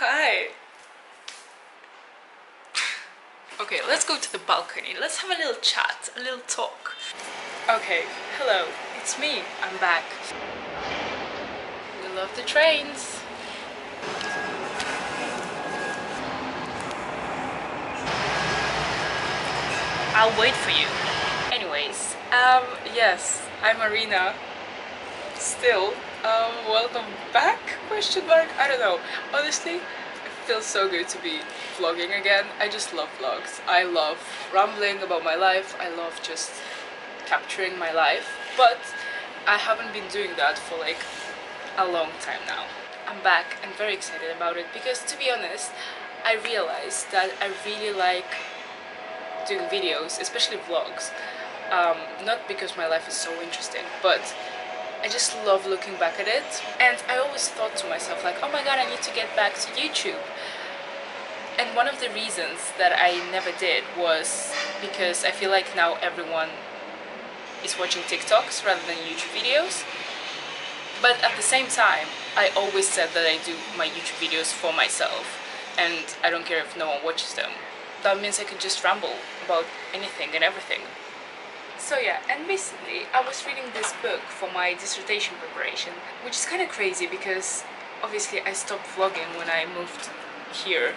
Hi. Okay, let's go to the balcony. Let's have a little chat, a little talk. Okay, hello, it's me. I'm back. We love the trains. I'll wait for you. Anyways, um, yes, I'm Marina. Still, um, welcome back? Question mark? I don't know. Honestly, it feels so good to be vlogging again. I just love vlogs. I love rambling about my life. I love just capturing my life. But I haven't been doing that for like a long time now. I'm back and very excited about it because to be honest, I realized that I really like doing videos, especially vlogs. Um, not because my life is so interesting, but I just love looking back at it. And I always thought to myself, like, oh my god, I need to get back to YouTube. And one of the reasons that I never did was because I feel like now everyone is watching TikToks rather than YouTube videos. But at the same time, I always said that I do my YouTube videos for myself and I don't care if no one watches them that means I could just ramble about anything and everything. So yeah, and recently I was reading this book for my dissertation preparation, which is kind of crazy because obviously I stopped vlogging when I moved here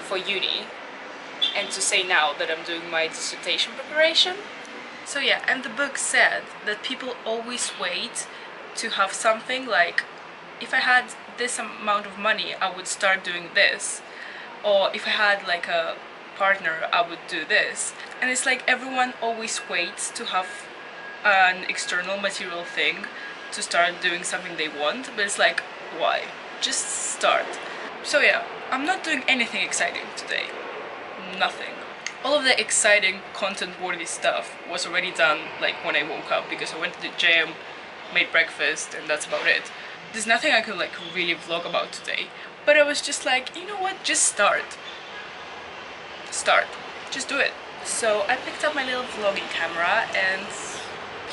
for uni and to say now that I'm doing my dissertation preparation. So yeah, and the book said that people always wait to have something like if I had this amount of money I would start doing this or if I had like a partner I would do this. And it's like everyone always waits to have an external material thing to start doing something they want but it's like why? Just start. So yeah I'm not doing anything exciting today. Nothing. All of the exciting content worthy stuff was already done like when I woke up because I went to the gym made breakfast and that's about it. There's nothing I could like really vlog about today. But I was just like, you know what, just start. Start. Just do it. So I picked up my little vlogging camera and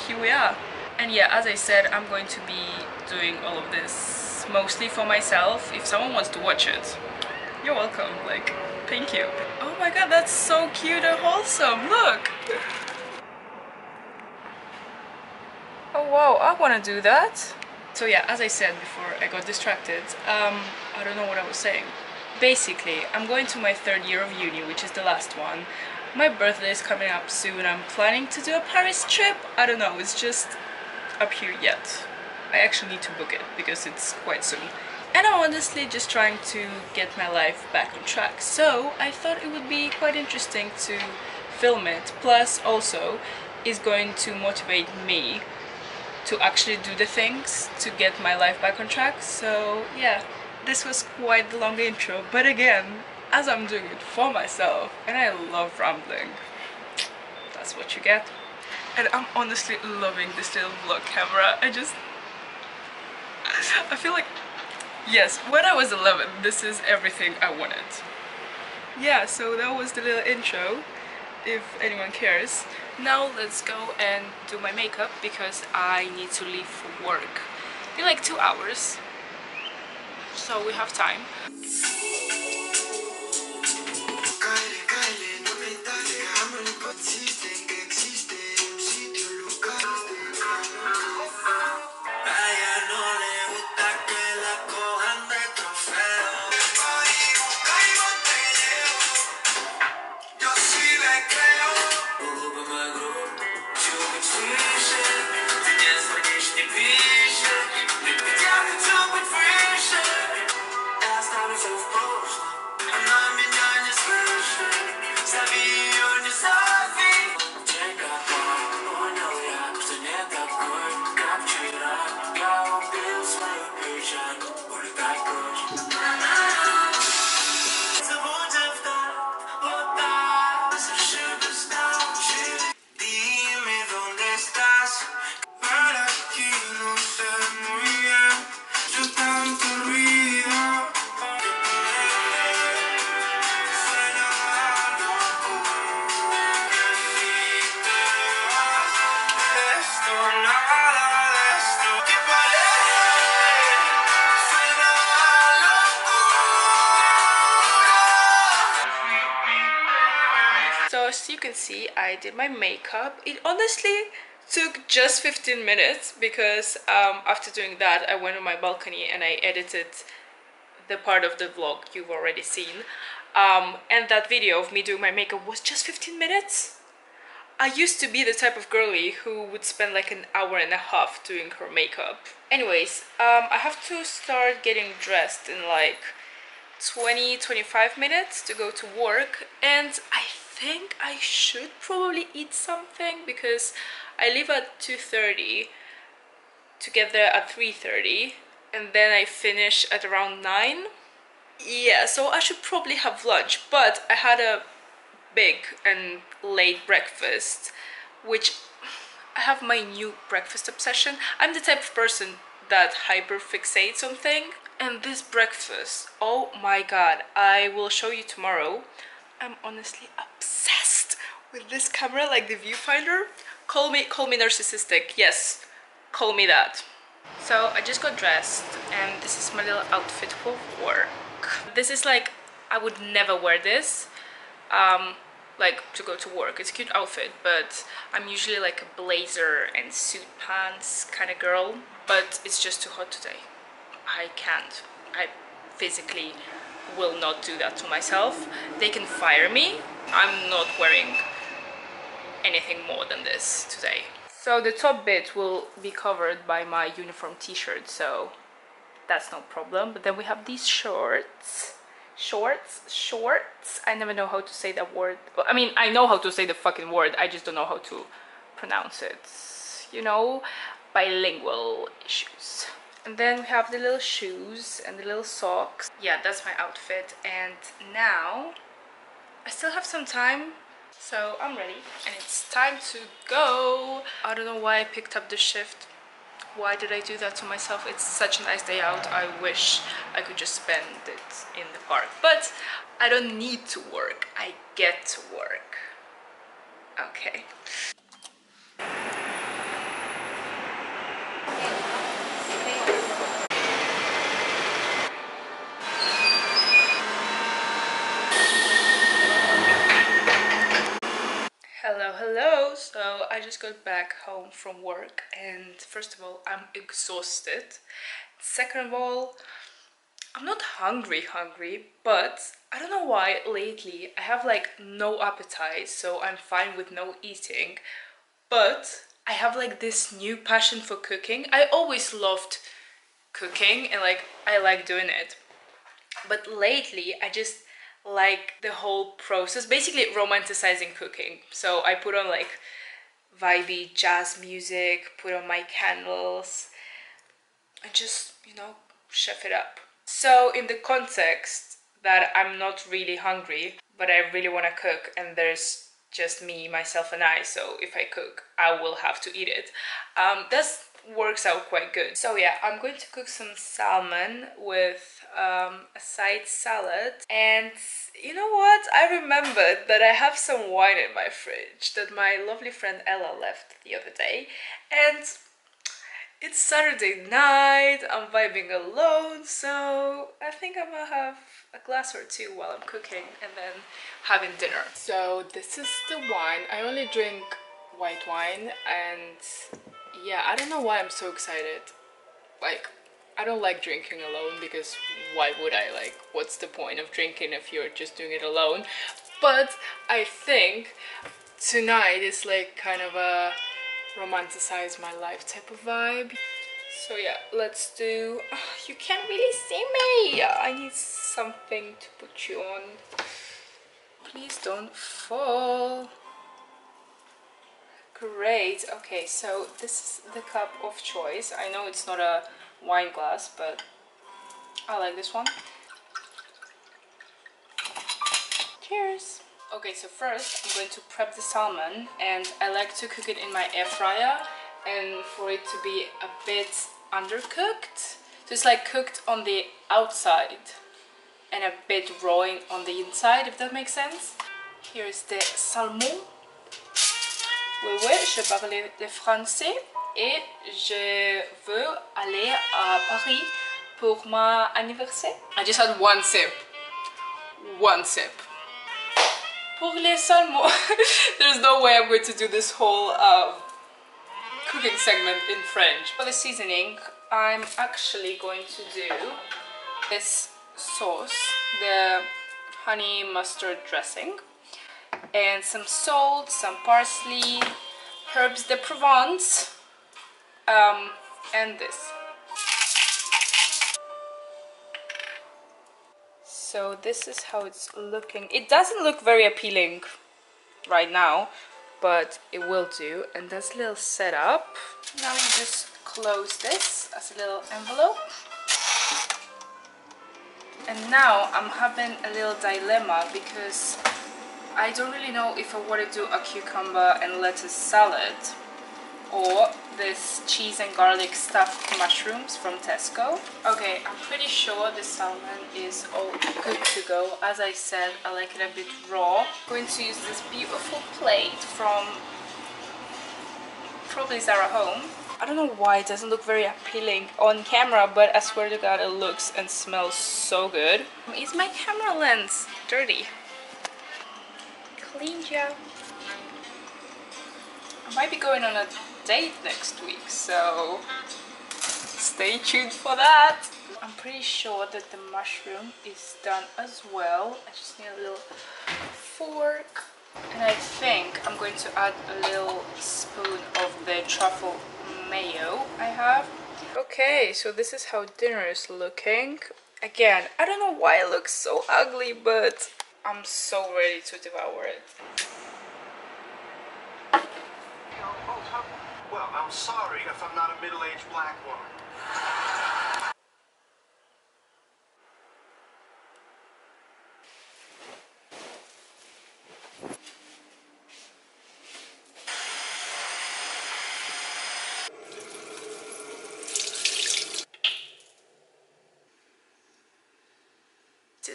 here we are. And yeah, as I said, I'm going to be doing all of this mostly for myself. If someone wants to watch it, you're welcome. Like, thank you. Oh my god, that's so cute and wholesome. Look! Oh wow, I want to do that. So yeah, as I said before I got distracted, um, I don't know what I was saying. Basically, I'm going to my third year of uni, which is the last one. My birthday is coming up soon, I'm planning to do a Paris trip. I don't know, it's just up here yet. I actually need to book it, because it's quite soon. And I'm honestly just trying to get my life back on track, so I thought it would be quite interesting to film it. Plus, also, is going to motivate me to actually do the things to get my life back on track. So yeah, this was quite the long intro, but again, as I'm doing it for myself, and I love rambling, that's what you get. And I'm honestly loving this little vlog camera. I just, I feel like, yes, when I was 11, this is everything I wanted. Yeah, so that was the little intro if anyone cares. Now let's go and do my makeup because I need to leave for work in like two hours. So we have time. You can see I did my makeup. It honestly took just 15 minutes because um, after doing that I went on my balcony and I edited the part of the vlog you've already seen. Um, and that video of me doing my makeup was just 15 minutes. I used to be the type of girly who would spend like an hour and a half doing her makeup. Anyways um, I have to start getting dressed in like 20 25 minutes to go to work. And I think I should probably eat something because I leave at 2.30 to get there at 3.30 and then I finish at around 9 yeah so I should probably have lunch but I had a big and late breakfast which I have my new breakfast obsession. I'm the type of person that hyper fixates on things and this breakfast oh my god I will show you tomorrow I'm honestly obsessed with this camera like the viewfinder. Call me call me narcissistic. Yes call me that. So I just got dressed and this is my little outfit for work. This is like I would never wear this um like to go to work. It's a cute outfit but I'm usually like a blazer and suit pants kind of girl but it's just too hot today. I can't. I physically will not do that to myself. They can fire me. I'm not wearing anything more than this today. So the top bit will be covered by my uniform t-shirt so that's no problem. But then we have these shorts. Shorts? Shorts? I never know how to say that word. I mean i know how to say the fucking word. I just don't know how to pronounce it. You know bilingual issues and then we have the little shoes and the little socks yeah that's my outfit and now i still have some time so i'm ready and it's time to go i don't know why i picked up the shift why did I do that to myself? It's such a nice day out. I wish I could just spend it in the park. But I don't need to work. I get to work. Okay. Hello. So i just got back home from work and first of all i'm exhausted. Second of all i'm not hungry hungry but i don't know why lately i have like no appetite so i'm fine with no eating. But i have like this new passion for cooking. I always loved cooking and like i like doing it. But lately i just like the whole process basically romanticizing cooking. So i put on like vibey jazz music put on my candles and just you know chef it up. So in the context that i'm not really hungry but i really want to cook and there's just me myself and i so if i cook i will have to eat it. Um that's works out quite good. So yeah, I'm going to cook some salmon with um, a side salad. And you know what? I remembered that I have some wine in my fridge that my lovely friend Ella left the other day. And it's Saturday night, I'm vibing alone, so I think I'm gonna have a glass or two while I'm cooking and then having dinner. So this is the wine. I only drink white wine and yeah i don't know why i'm so excited. Like i don't like drinking alone because why would i? Like what's the point of drinking if you're just doing it alone? But i think tonight is like kind of a romanticize my life type of vibe. So yeah let's do oh, you can't really see me. I need something to put you on. Please don't fall Great. Okay, so this is the cup of choice. I know it's not a wine glass, but I like this one. Cheers. Okay, so first I'm going to prep the salmon and I like to cook it in my air fryer and for it to be a bit undercooked. So it's like cooked on the outside and a bit raw on the inside, if that makes sense. Here is the salmon oui, oui, je parle le français et je veux aller à Paris pour mon anniversaire. I just had one sip. One sip. pour les salmons. There's no way I'm going to do this whole um, cooking segment in French. For the seasoning, I'm actually going to do this sauce, the honey mustard dressing, and some salt, some parsley, herbes de Provence, um, and this. So this is how it's looking. It doesn't look very appealing right now, but it will do. And that's a little setup. Now you just close this as a little envelope. And now I'm having a little dilemma because I don't really know if I want to do a cucumber and lettuce salad or this cheese and garlic stuffed mushrooms from Tesco. Okay, I'm pretty sure the salmon is all good to go. As I said, I like it a bit raw. I'm going to use this beautiful plate from probably Zara Home. I don't know why it doesn't look very appealing on camera, but I swear to god it looks and smells so good. Is my camera lens dirty? I might be going on a date next week, so stay tuned for that. I'm pretty sure that the mushroom is done as well. I just need a little fork. And I think I'm going to add a little spoon of the truffle mayo I have. Okay, so this is how dinner is looking. Again, I don't know why it looks so ugly, but I'm so ready to devour it. Well, I'm sorry if I'm not a middle-aged black woman.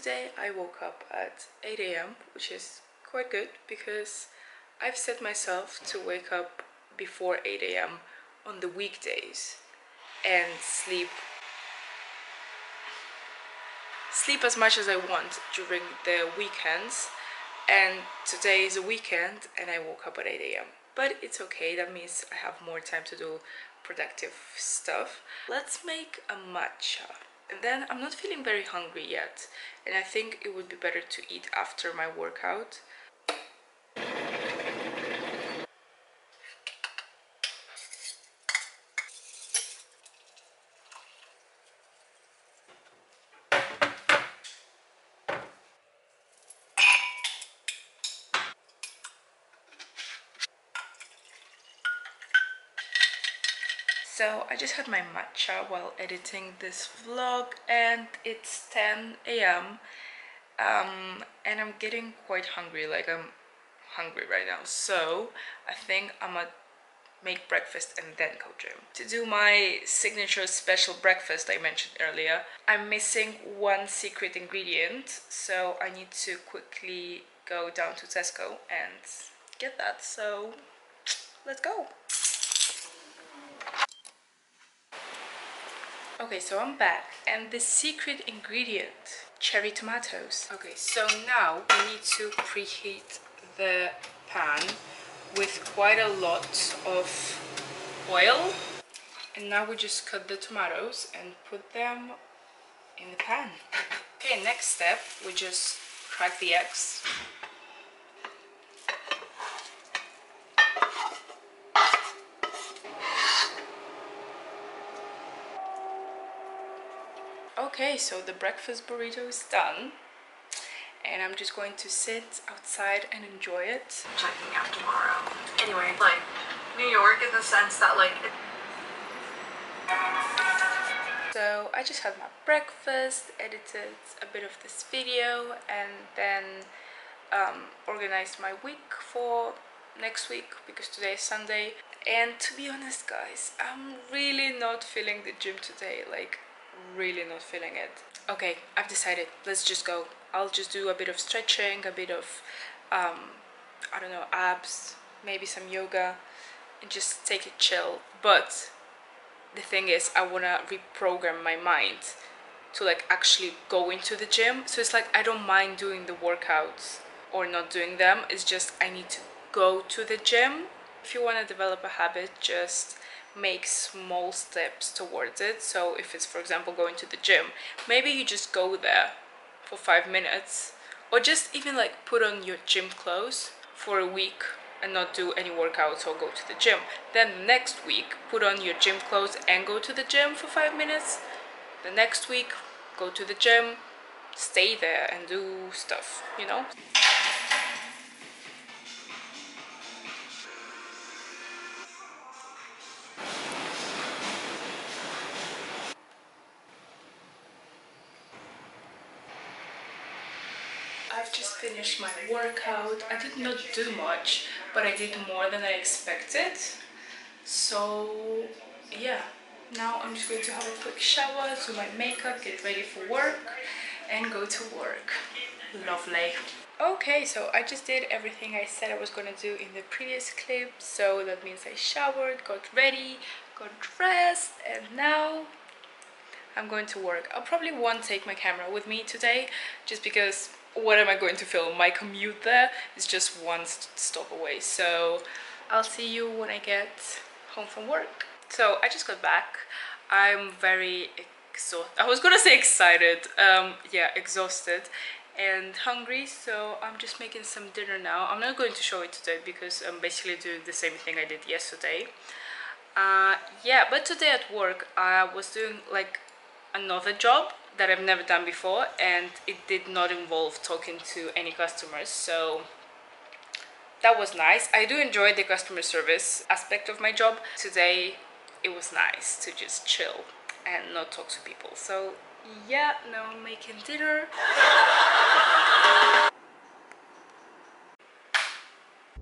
Today I woke up at 8 a.m. which is quite good because I've set myself to wake up before 8 a.m. on the weekdays and sleep sleep as much as I want during the weekends and today is a weekend and I woke up at 8 a.m. But it's okay, that means I have more time to do productive stuff. Let's make a matcha. And then I'm not feeling very hungry yet and I think it would be better to eat after my workout. So I just had my matcha while editing this vlog and it's 10 a.m. Um, and I'm getting quite hungry, like I'm hungry right now. So I think I'm gonna make breakfast and then go gym. To do my signature special breakfast I mentioned earlier, I'm missing one secret ingredient. So I need to quickly go down to Tesco and get that. So let's go. Okay, so I'm back and the secret ingredient, cherry tomatoes. Okay, so now we need to preheat the pan with quite a lot of oil. And now we just cut the tomatoes and put them in the pan. Okay, next step, we just crack the eggs. Okay, so the breakfast burrito is done and I'm just going to sit outside and enjoy it. checking out tomorrow. Anyway, like New York in the sense that like it So I just had my breakfast, edited a bit of this video and then um, organized my week for next week because today is Sunday and to be honest guys I'm really not feeling the gym today like really not feeling it. Okay I've decided. Let's just go. I'll just do a bit of stretching a bit of um, I don't know abs maybe some yoga and just take it chill. But the thing is I want to reprogram my mind to like actually go into the gym. So it's like I don't mind doing the workouts or not doing them. It's just I need to go to the gym. If you want to develop a habit, just make small steps towards it. So if it's for example going to the gym, maybe you just go there for 5 minutes or just even like put on your gym clothes for a week and not do any workouts or go to the gym. Then next week, put on your gym clothes and go to the gym for five minutes. The next week, go to the gym, stay there and do stuff, you know? Finished my workout. I did not do much, but I did more than I expected. So yeah, now I'm just going to have a quick shower, do my makeup, get ready for work and go to work. Lovely. Okay, so I just did everything I said I was gonna do in the previous clip. So that means I showered, got ready, got dressed, and now I'm going to work. I probably won't take my camera with me today just because what am I going to film? My commute there is just one st stop away. So I'll see you when I get home from work. So I just got back. I'm very exhausted. I was gonna say excited. Um, yeah, exhausted and hungry. So I'm just making some dinner now. I'm not going to show it today because I'm basically doing the same thing I did yesterday. Uh, yeah, but today at work I was doing like another job that I've never done before and it did not involve talking to any customers so that was nice. I do enjoy the customer service aspect of my job. Today it was nice to just chill and not talk to people. So yeah now I'm making dinner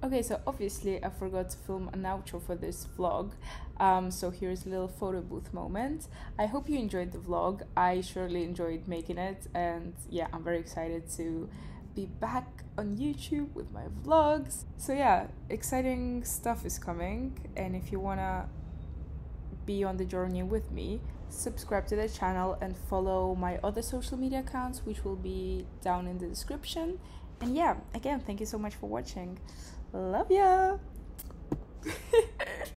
Okay, so obviously I forgot to film an outro for this vlog, um, so here's a little photo booth moment. I hope you enjoyed the vlog. I surely enjoyed making it, and yeah, I'm very excited to be back on YouTube with my vlogs. So yeah, exciting stuff is coming, and if you wanna be on the journey with me, subscribe to the channel and follow my other social media accounts, which will be down in the description. And yeah, again, thank you so much for watching. Love ya!